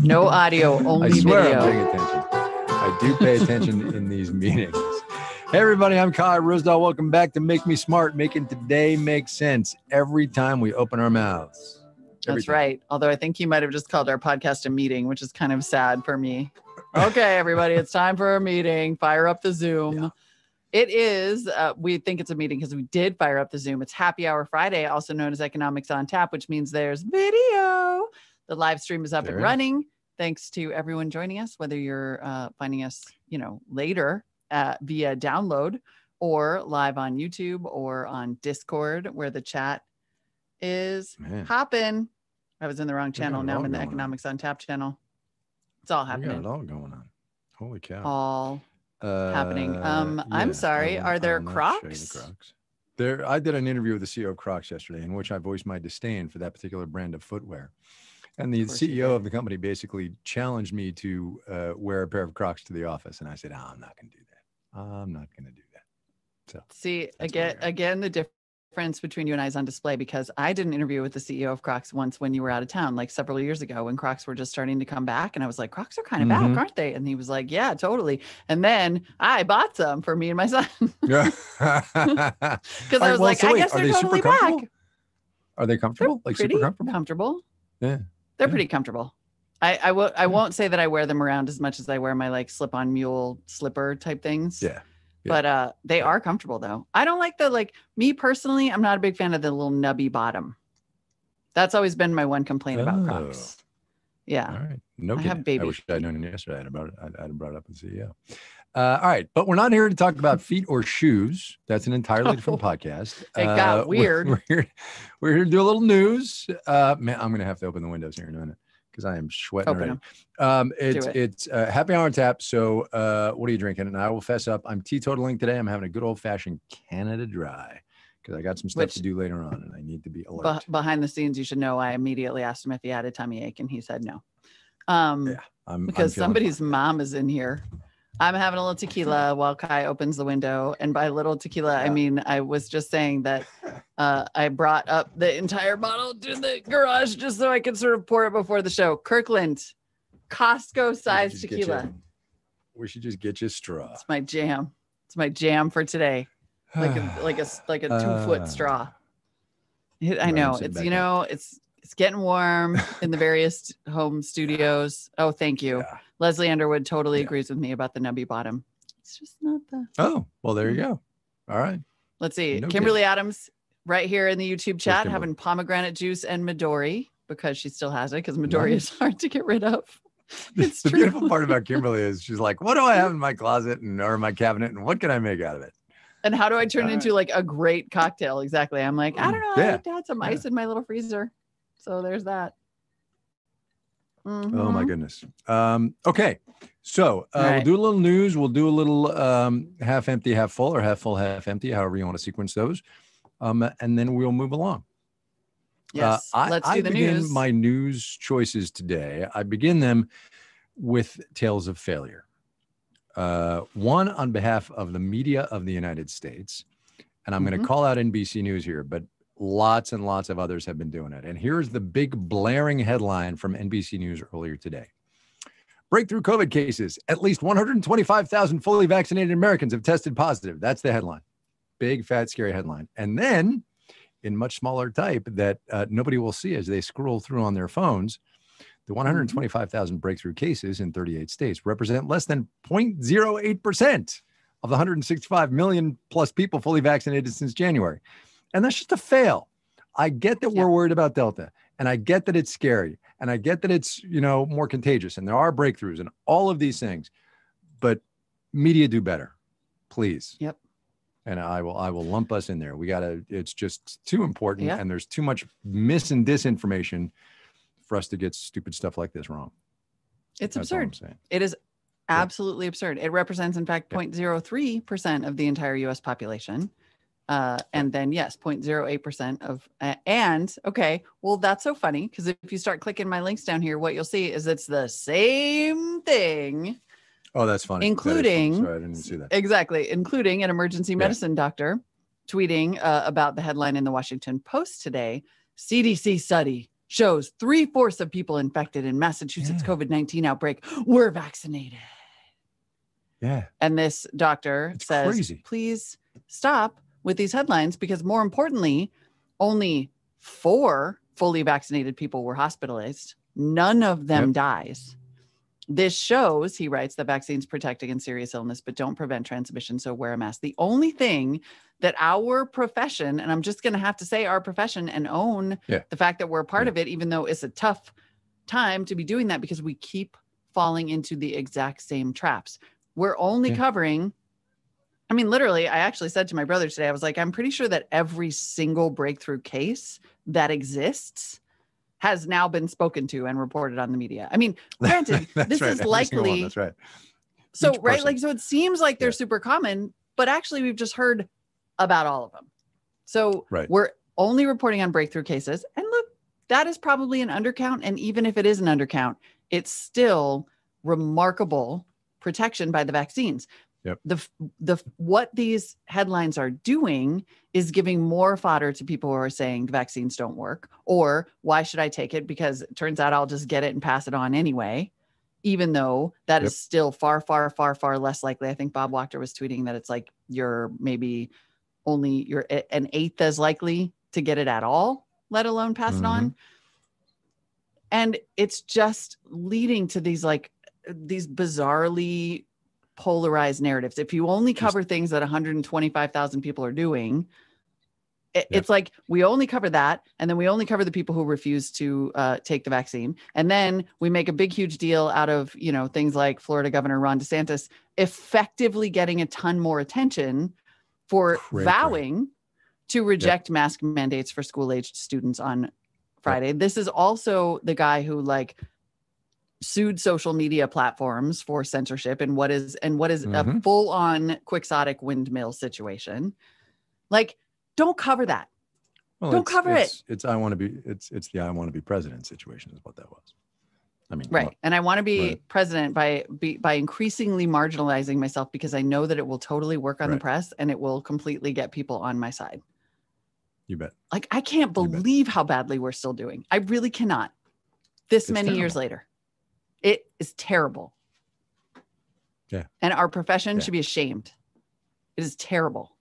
No audio, only I swear I'm paying attention. I do pay attention in these meetings. Hey everybody, I'm Kai Ryssdal. Welcome back to Make Me Smart, making today make sense every time we open our mouths. Every That's time. right. Although I think you might have just called our podcast a meeting, which is kind of sad for me. Okay, everybody, it's time for a meeting. Fire up the Zoom. Yeah. It is, uh, we think it's a meeting because we did fire up the Zoom. It's Happy Hour Friday, also known as Economics on Tap, which means there's video. The live stream is up There and is. running. Thanks to everyone joining us, whether you're uh, finding us, you know, later uh, via download or live on YouTube or on Discord, where the chat is Man, hopping. I was in the wrong channel. Now I'm in the going on. Economics on Tap channel. It's all we got it happening. all going on. Holy cow. All happening. Uh, Um, I'm sorry, I will- are there will not show you the Crocs? Crocs. There, I did an interview with the CEO of Crocs yesterday, in which I voiced my disdain for that particular brand of footwear. And the Of CEO of the company basically challenged me to uh, wear a pair of Crocs to the office, and I said, "Ah, "I'm not going to do that. I'm not going to do that." So See again, again, the difference between you and I is on display because I did an interview with the CEO of Crocs once when you were out of town, like several years ago, when Crocs were just starting to come back, and I was like, Crocs are kind of Mhm. back, aren't they? And he was like, Yeah, totally. And then I bought some for me and my son yeah, because I was like, I guess they're totally back. Are they comfortable? Like pretty super comfortable? comfortable. Yeah. They're Yeah. pretty comfortable. I I will. I won't say that I wear them around as much as I wear my like slip on mule slipper type things. Yeah. Yeah. But uh they Yeah. are comfortable though. I don't like the like me personally, I'm not a big fan of the little nubby bottom. That's always been my one complaint about Crocs. Yeah. All right. No I kidding. have baby I wish I'd known yesterday. I'd have brought it, I'd, I'd have brought it up with the CEO. Uh, all right. But we're not here to talk about feet or shoes. That's an entirely different podcast. It got Uh, we're- weird. We're, here, we're here to do a little news. Uh, man, I'm going to have to open the windows here in a minute because I am sweating Open already. 'em. Um, it's it. it's uh, happy hour tap. So, uh, what are you drinking? And I will fess up. I'm teetotaling today. I'm having a good old fashioned Canada Dry because I got some stuff Which- to do later on, and I need to be alert. Beh- behind the scenes, you should know I immediately asked him if he had a tummy ache and he said no. Um Yeah, I'm, I'm because somebody's fine. mom is in here. I'm having a little tequila while Kai opens the window. And by little tequila, I mean I was just saying that uh, I brought up the entire bottle to the garage just so I could sort of pour it before the show. Kirkland, Costco size get you- tequila. we should just get you a straw. It's my jam. It's my jam for today. Like a like a, like a two Uh, foot straw. I know it's you know it's it's getting warm in the various home studios. Oh, thank you. Yeah. Leslie Underwood totally Yeah. agrees with me about the nubby bottom. It's just not the. Oh, well, there you mm. go. All right. Let's see. No Kimberly Adams, right here in the YouTube chat, having pomegranate juice and Midori because she still has it because Midori Nice. is hard to get rid of. It's the true. beautiful part about Kimberly is she's like, what do I have in my closet and or my cabinet and what can I make out of it? And how do I turn it into like a great cocktail? Exactly. I'm like, I mm, don't know. I Yeah. like to add some Yeah. ice in my little freezer. So there's that. Oh my Mhm. goodness. Um, okay. So uh, All we'll do a little news. We'll do a little um, half empty, half full, or half full, half empty, however you want to sequence those. Um, and then we'll move along. Yes. Uh, I, Let's I do the begin news. my news choices today. I begin them with tales of failure. Uh, one on behalf of the media of the United States, and I'm going Mhm. to call out NBC News here, but lots and lots of others have been doing it. And here's the big blaring headline from NBC News earlier today. Breakthrough COVID cases. At least 125,000 fully vaccinated Americans have tested positive. That's the headline. Big, fat, scary headline. And then in much smaller type that uh, nobody will see as they scroll through on their phones. The 125,000 breakthrough cases in 38 states represent less than 0.08% of the 165 million plus people fully vaccinated since January. And that's just a fail. I get that Yeah. we're worried about Delta and I get that it's scary and I get that it's, you know, more contagious and there are breakthroughs and all of these things. But media do better. Please Yep. and I will I will lump us in there. We gotta. It's just too important, Yeah. and there's too much mis and disinformation for us to get stupid stuff like this wrong. It's That's absurd. It is absolutely absurd. It represents, in fact, Yeah. 0.03% of the entire US population. Uh, and then, yes, 0.08% of, uh, and okay, well, that's so funny because if you start clicking my links down here, what you'll see is it's the same thing, Oh, that's funny. That is funny. Including- Sorry, I didn't see that. exactly, including an emergency medicine doctor tweeting uh, about the headline in the Washington Post today CDC study shows three fourths of people infected in Massachusetts Yeah. COVID 19 outbreak were vaccinated. Yeah. And this doctor It's says, crazy. please stop with these headlines because, more importantly, only four fully vaccinated people were hospitalized. None of them Yep. dies. This shows, he writes, that vaccines protect against serious illness, but don't prevent transmission. So wear a mask. The only thing that our profession, and I'm just going to have to say our profession and own Yeah. the fact that we're a part Yeah. of it, even though it's a tough time to be doing that because we keep falling into the exact same traps. We're only Yeah. covering, I mean, literally, I actually said to my brother today, I was like, I'm pretty sure that every single breakthrough case that exists has now been spoken to and reported on the media. I mean, granted, this right. is Every likely That's right. so each right person. like so it seems like they're Yeah. super common but actually we've just heard about all of them so Right. we're only reporting on breakthrough cases and look that is probably an undercount and even if it is an undercount it's still remarkable protection by the vaccines Yep. the the what these headlines are doing is giving more fodder to people who are saying vaccines don't work or why should i take it because it turns out i'll just get it and pass it on anyway even though that is Yep. still far, far, far, far less likely. I think Bob Wachter was tweeting that it's like you're maybe only you're an eighth as likely to get it at all, let alone pass it on. Mm-hmm. And it's just leading to these like these bizarrely polarized narratives. If you only cover things that 125,000 people are doing, it, Yep. it's like we only cover that and then we only cover the people who refuse to uh, take the vaccine. And then we make a big huge deal out of you know things like florida governor ron desantis effectively getting a ton more attention for vowing to reject mask mandates for school aged students on friday. This is also the guy who like sued social media platforms for censorship and what is and what is a Mhm. full on quixotic windmill situation like don't cover that Well, Don't it's- cover it. it's, It's I want to be. It's it's the I want to be president situation is what that was. I mean, right and i want to be Right. president by be, by increasingly marginalizing myself because i know that it will totally work on the press and it will completely get people on my side you bet. like i can't believe how badly we're still doing i really cannot this It's many years later it is terrible Yeah. and our profession Yeah. should be ashamed it is terrible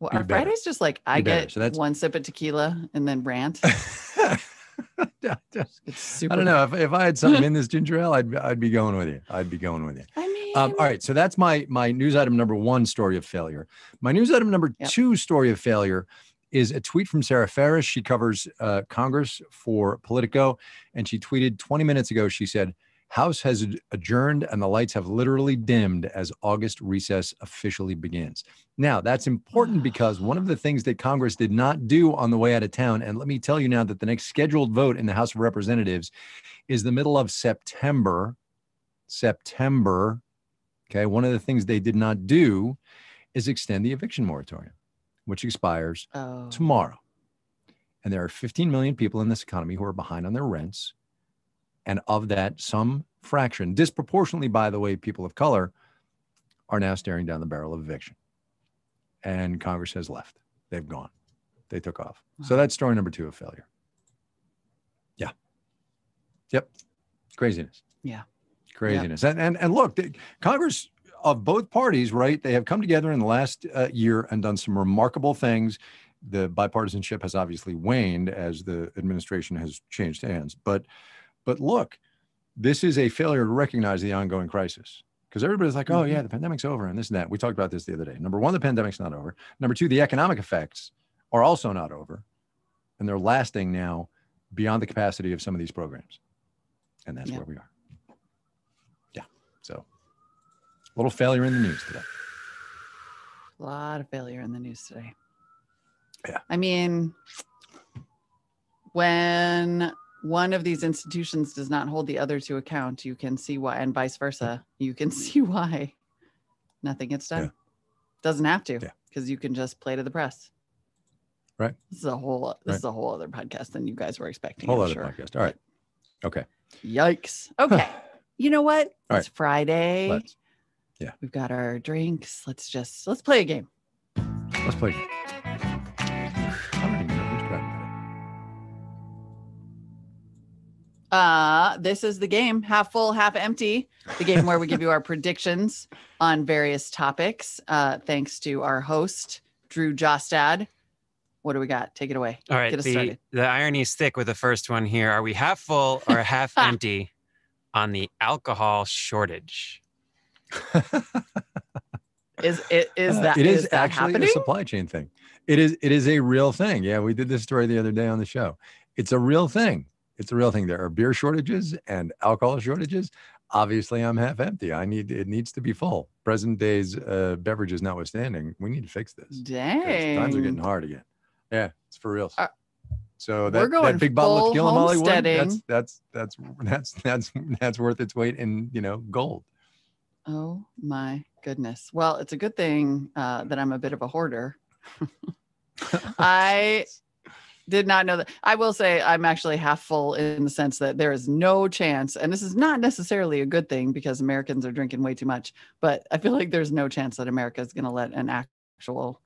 well, our better. fridays just like i get So that's- one sip of tequila and then rant it's super I don't know if, if I had something in this ginger ale, I'd I'd be going with you. I'd be going with you. i mean Um, all right, so that's my my news item number one story of failure. My news item number Yep. two story of failure is a tweet from Sarah Ferris. She covers uh, Congress for Politico, and she tweeted 20 minutes ago. She said, "House has adjourned, and the lights have literally dimmed as August recess officially begins." Now, that's important because one of the things that Congress did not do on the way out of town, and let me tell you now that the next scheduled vote in the House of Representatives is the middle of September. September. Okay. One of the things they did not do is extend the eviction moratorium, which expires oh. tomorrow. And there are 15 million people in this economy who are behind on their rents. And of that, some fraction, disproportionately, by the way, people of color are now staring down the barrel of eviction. And Congress has left. They've gone. They took off. So that's story number two of failure. Yeah. Yep. Craziness. Yeah. Craziness. And, and and look, Congress of both parties, right? They have come together in the last uh, year and done some remarkable things. The bipartisanship has obviously waned as the administration has changed hands. But but look, this is a failure to recognize the ongoing crisis. Because everybody's like, oh, yeah, the pandemic's over and this and that. We talked about this the other day. Number one, the pandemic's not over. Number two, the economic effects are also not over. And they're lasting now beyond the capacity of some of these programs. And that's Yeah. where we are. Yeah. So little failure in the news today. A lot of failure in the news today. Yeah. I mean, when one of these institutions does not hold the other to account, you can see why, and vice versa, hmm. you can see why nothing gets done. Yeah. Doesn't have to, Yeah. because you can just play to the press. Right. This is a whole. This Right. is a whole other podcast than you guys were expecting. Whole I'm other sure. podcast. All right. Okay. Yikes. Okay. you know what? All It's Friday. Let's Yeah. We've got our drinks. Let's just let's play a game. let's play. I don't even know who's driving today. Uh, this is the game, half full, half empty. The game where we give you our predictions on various topics. Uh, thanks to our host, Drew Jostad. What do we got? Take it away. All right. Get us The, started. the irony is thick with the first one here. Are we half full or half empty on the alcohol shortage? Is it is Uh, that it is, that actually happening? a supply chain thing. It is it is a real thing. Yeah, we did this story the other day on the show. It's a real thing. It's a real thing. There are beer shortages and alcohol shortages. Obviously, I'm half empty. I need it needs to be full. Present day's uh, beverages notwithstanding, we need to fix this. Dang. Times are getting hard again. Yeah, it's for real. Uh, so that, that big bottle of Gilliam Hollywood, that's that's that's that's that's that's worth its weight in you know gold. Oh my goodness. Well, it's a good thing uh, that I'm a bit of a hoarder. I did not know that. I will say I'm actually half full in the sense that there is no chance, and this is not necessarily a good thing because Americans are drinking way too much, but I feel like there's no chance that America is going to let an actual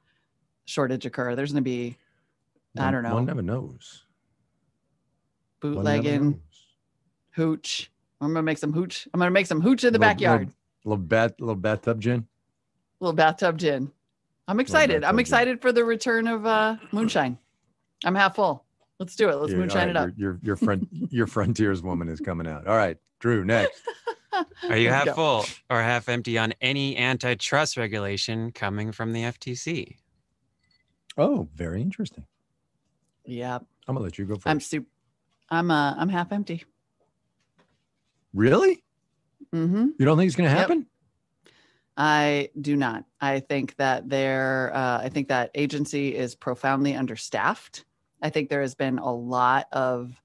shortage occur. There's going to be I don't know. One never knows. One bootlegging, knows. hooch. I'm going to make some hooch. I'm going to make some hooch in the backyard. Little, little bat, little bathtub gin. little bathtub gin. I'm excited. I'm gin. excited for the return of uh, moonshine. I'm half full. Let's do it. Let's Yeah, moonshine right, it up. Your your your, front, your frontiers woman is coming out. All right, Drew. Next. Are you half full or half empty on any antitrust regulation coming from the FTC? Oh, very interesting. Yeah, I'm gonna let you go 1st I'm super. I'm uh, I'm half empty. really? Hmm You don't think it's gonna Yep. happen? I do not. I think that there. Uh, I think that agency is profoundly understaffed. I think there has been a lot of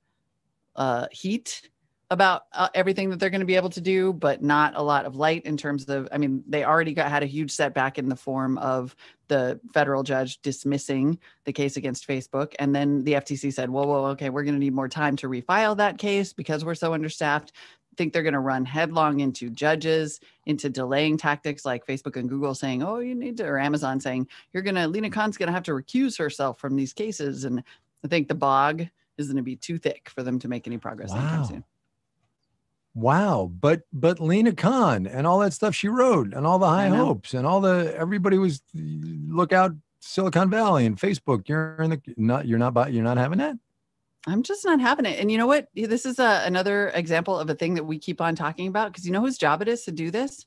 uh, heat about uh, everything that they're going to be able to do, but not a lot of light in terms of. I mean, they already got had a huge setback in the form of the federal judge dismissing the case against Facebook, and then the FTC said, "Whoa, whoa, okay, we're going to need more time to refile that case because we're so understaffed." Think they're going to run headlong into judges into delaying tactics like Facebook and Google saying, "Oh, you need to," or Amazon saying, "You're gonna Lina Khan's gonna have to recuse herself from these cases." And I think the bog is going to be too thick for them to make any progress anytime Wow. soon. Wow, but but Lina Khan and all that stuff she wrote and all the high hopes and all the everybody was look out Silicon Valley and Facebook. You're in the not you're not you're not having that. I'm just not having it. And you know what? This is a, another example of a thing that we keep on talking about because you know whose job it is to do this?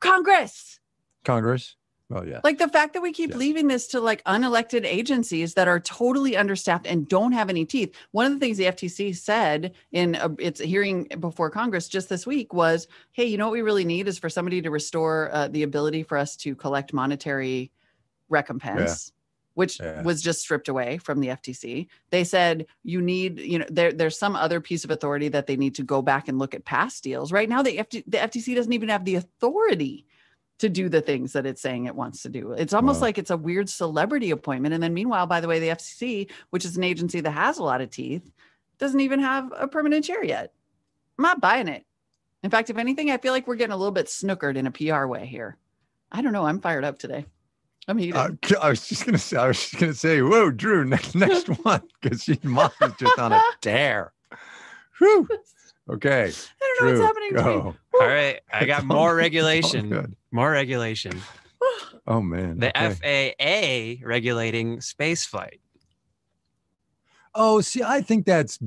Congress. Congress. Well, yeah. Like the fact that we keep Yes. leaving this to like unelected agencies that are totally understaffed and don't have any teeth. One of the things the FTC said in a, its hearing before Congress just this week was, "Hey, you know what we really need is for somebody to restore uh, the ability for us to collect monetary recompense." Which Yeah. was just stripped away from the FTC. They said you need, you know, there, there's some other piece of authority that they need to go back and look at past deals. Right now, the, FT, the FTC doesn't even have the authority to do the things that it's saying it wants to do. It's almost Wow. like it's a weird celebrity appointment. And then meanwhile, by the way, the FCC, which is an agency that has a lot of teeth, doesn't even have a permanent chair yet. I'm not buying it. In fact, if anything, I feel like we're getting a little bit snookered in a PR way here. I don't know. I'm fired up today. I'm heated. Uh, I was just gonna say. I was just gonna say. Whoa, Drew. Next next one because she mom is just on a tear. Whew. Okay, I don't know what's happening to me. go. All right, I got more regulation. good. More regulation. Oh man. The okay. FAA regulating spaceflight. Oh, see, I think that's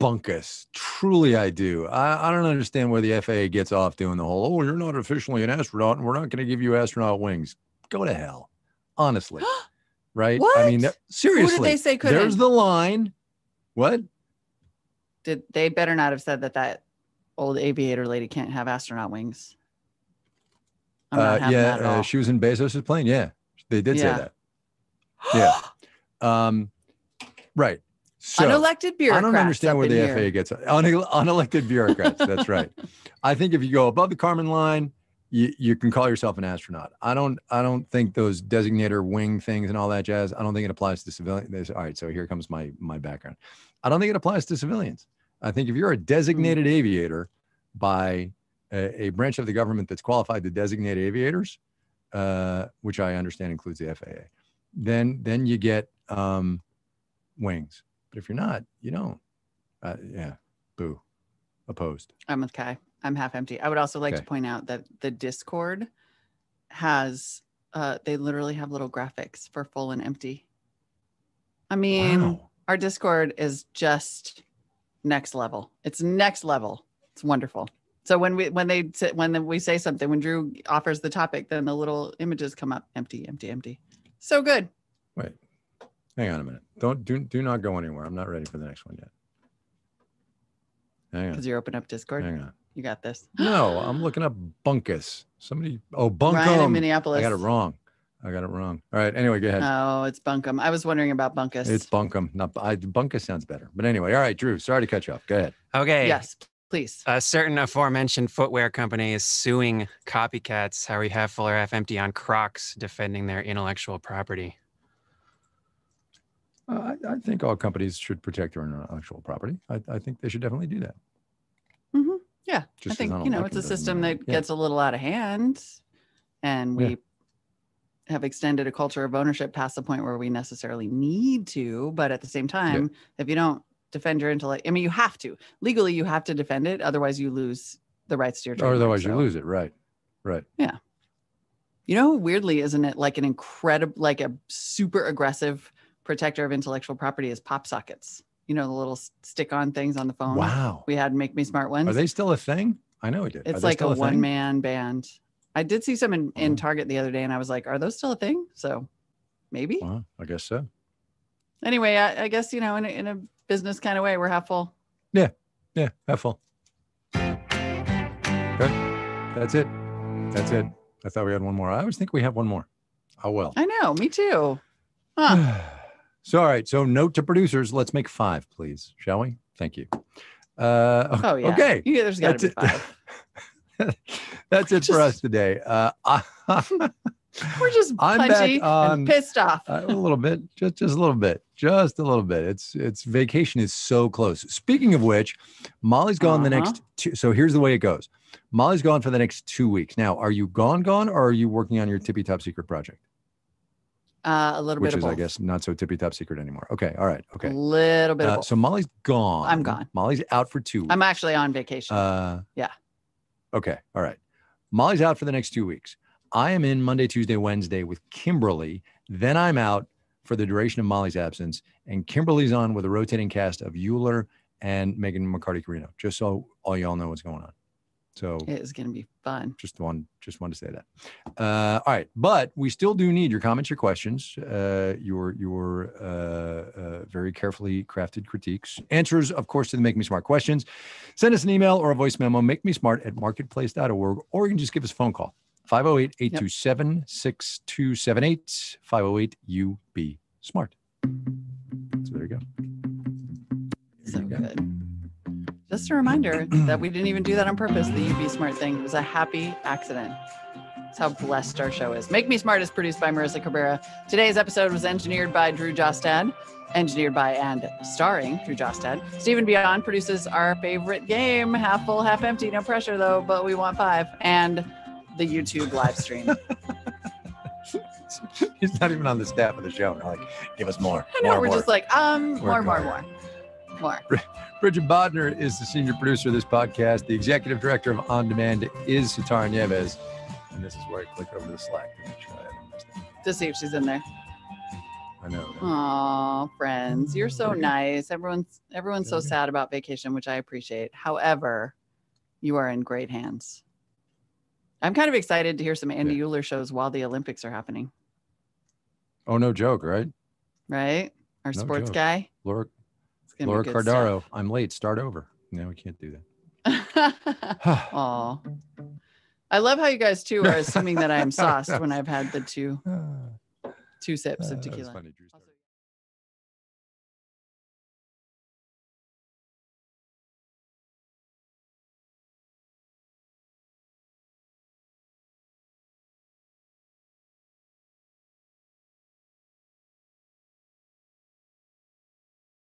bunkus. Truly, I do. I, I don't understand where the FAA gets off doing the whole, oh, you're not officially an astronaut and we're not going to give you astronaut wings. Go to hell. Honestly. right? I mean, What? that- seriously. Who did they say couldn't? the line. What? Did they better not have said that that old aviator lady can't have astronaut wings? I'm not Uh, yeah, uh, she was in Bezos' plane. Yeah, they did Yeah. say that. Yeah. Um, right. So Unelected bureaucrats. I don't understand where the here. FAA gets une- unelected bureaucrats. That's right. I think if you go above the Kármán line, you, you can call yourself an astronaut. I don't. I don't think those designator wing things and all that jazz. I don't think it applies to civilians. All right. So here comes my my background. I don't think it applies to civilians. I think if you're a designated aviator by a, a branch of the government that's qualified to designate aviators, uh, which I understand includes the FAA, then then you get um, wings. But if you're not, you don't. Uh, yeah. Boo. Opposed. I'm with Kai. I'm half empty. I would also like to point out that the Discord has uh they literally have little graphics for full and empty. I mean, Wow. our Discord is just next level. It's next level. It's wonderful. So when we when they when we say something, when Drew offers the topic, then the little images come up empty, empty, empty. So good. Wait. Hang on a minute. Don't do do not go anywhere. I'm not ready for the next one yet. Hang on. Because you're open up Discord. Hang on. You got this. No, I'm looking up Bunkus. Somebody oh Bunkum. Ryan in Minneapolis. I got it wrong. I got it wrong. All right. Anyway, go ahead. Oh, it's Bunkum. I was wondering about Bunkus. It's Bunkum. Not I, Bunkus sounds better. But anyway, all right, Drew. Sorry to cut you off. Go ahead. Okay. yes, please. A certain aforementioned footwear company is suing copycats, how we have full or half empty on Crocs, defending their intellectual property. Uh, I, I think all companies should protect their intellectual property. I, I think they should definitely do that. Yeah, Just I think don't you know it's a system that yeah. gets a little out of hand, and Yeah. we have extended a culture of ownership past the point where we necessarily need to. But at the same time, if you don't defend your intellect, I mean, you have to legally, you have to defend it, otherwise you lose the rights to your Or otherwise you lose it. Right. Right. Yeah. You know, weirdly, isn't it like an incredible, like a super aggressive protector of intellectual property is pop sockets. You know, the little stick on things on the phone. Wow. We had Make Me Smart ones. Are they still a thing? I know it did. It's like a thing? one man band. I did see some in, in Target the other day and I was like, are those still a thing? So maybe. Wow, I guess so. Anyway, I, I guess, you know, in a, in a business kind of way, we're half full. Yeah, Yeah. Half full. Okay. That's it. That's it. I thought we had one more. I always think we have one more. Oh well. I know. Me too. Huh. so all right. So note to producers, let's make five, please, shall we? Thank you. Uh, Oh, yeah. Okay. You, there's got That's to be it. five. That's it for us today. Uh, We're just punchy on- and pissed off. a little bit, just just a little bit, just a little bit. It's it's vacation is so close. Speaking of which, Molly's gone the Uh-huh. next two. So here's the way it goes. Molly's gone for the next two weeks. Now, are you gone, gone, or are you working on your tippy top secret project, Uh, a little which bit is, I guess, not so tippy top secret anymore? Okay, all right, okay. A little bit of Uh, so Molly's gone. I'm gone. Molly's out for two. weeks. I'm actually on vacation. Uh, Yeah. Okay. All right. Molly's out for the next two weeks. I am in Monday, Tuesday, Wednesday with Kimberly. Then I'm out for the duration of Molly's absence, and Kimberly's on with a rotating cast of Uhler and Megan McCarty Carino. Just so all y'all know what's going on. So it is going to be fun. just one, just wanted to say that. Uh, all right, but we still do need your comments, your questions, uh, your your uh, uh, very carefully crafted critiques, answers, of course, to the Make Me Smart questions. Send us an email or a voice memo, make me smart at marketplace.org, or you can just give us a phone call 508 827 6278 508 UB Smart. So there you go. So you go. good. Just a reminder that we didn't even do that on purpose. The UB Smart thing was a happy accident. That's how blessed our show is. Make Me Smart is produced by Marissa Cabrera. Today's episode was engineered by Drew Jostad, engineered by and starring Drew Jostad. Stephen Beyond produces our favorite game, half full, half empty. No pressure though, but we want five. And the YouTube live stream. He's not even on the staff of the show. They're like, give us more. I know more, we're more. just like, um, more, Work more, hard. more, more. Bridget Bodnar is the senior producer of this podcast. The executive director of On Demand is Sitara Nieves. And this is where I click over the Slack to make sure I haven't missed it. To see if she's in there. I know. Aw, friends, you're so nice. Everyone's everyone's so sad about vacation, which I appreciate. However, you are in great hands. I'm kind of excited to hear some Andy Uhler shows while the Olympics are happening. Oh, no joke, right? Right? Our No sports joke. guy. Laura, Laura Cardaro, I'm late. Start over. No, we can't do that. Aw. I love how you guys too are assuming that I am sauced when I've had the two two sips Uh, of tequila.